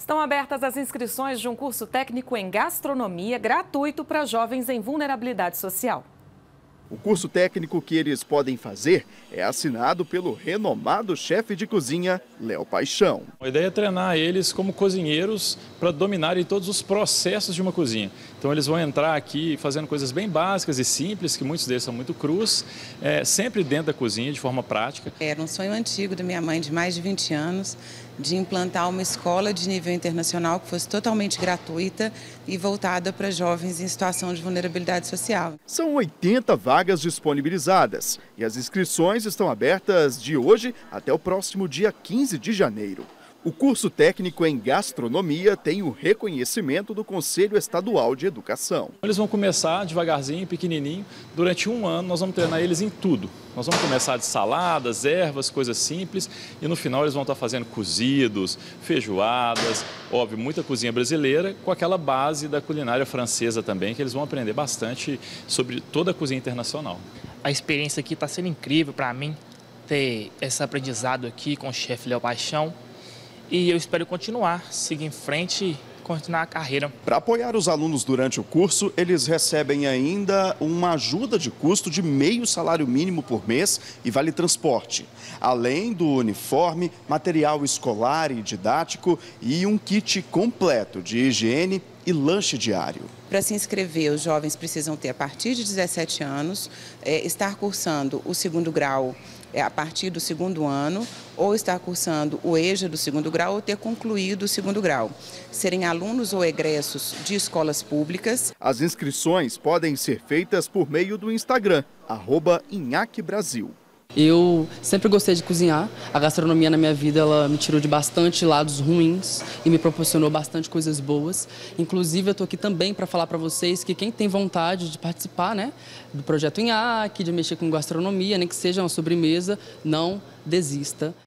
Estão abertas as inscrições de um curso técnico em gastronomia gratuito para jovens em vulnerabilidade social. O curso técnico que eles podem fazer é assinado pelo renomado chefe de cozinha, Léo Paixão. A ideia é treinar eles como cozinheiros para dominarem todos os processos de uma cozinha. Então eles vão entrar aqui fazendo coisas bem básicas e simples, que muitos deles são muito crus, é, sempre dentro da cozinha, de forma prática. Era um sonho antigo da minha mãe, de mais de 20 anos, de implantar uma escola de nível internacional que fosse totalmente gratuita e voltada para jovens em situação de vulnerabilidade social. São 80 vagas disponibilizadas e as inscrições estão abertas de hoje até o próximo dia 15 de janeiro. O curso técnico em gastronomia tem o reconhecimento do Conselho Estadual de Educação. Eles vão começar devagarzinho, pequenininho. Durante um ano nós vamos treinar eles em tudo. Nós vamos começar de saladas, ervas, coisas simples. E no final eles vão estar fazendo cozidos, feijoadas, óbvio, muita cozinha brasileira, com aquela base da culinária francesa também, que eles vão aprender bastante sobre toda a cozinha internacional. A experiência aqui está sendo incrível para mim, ter esse aprendizado aqui com o chefe Léo Paixão. E eu espero continuar, seguir em frente e continuar a carreira. Para apoiar os alunos durante o curso, eles recebem ainda uma ajuda de custo de meio salário mínimo por mês e vale transporte, além do uniforme, material escolar e didático e um kit completo de higiene e lanche diário. Para se inscrever, os jovens precisam ter, a partir de 17 anos, é, estar cursando o segundo grau é, a partir do segundo ano, ou estar cursando o EJA do segundo grau, ou ter concluído o segundo grau. Serem alunos ou egressos de escolas públicas. As inscrições podem ser feitas por meio do Instagram, arroba Brasil. Eu sempre gostei de cozinhar. A gastronomia na minha vida ela me tirou de bastante lados ruins e me proporcionou bastante coisas boas. Inclusive, eu estou aqui também para falar para vocês que quem tem vontade de participar né, do projeto INHAC, de mexer com gastronomia, nem que seja uma sobremesa, não desista.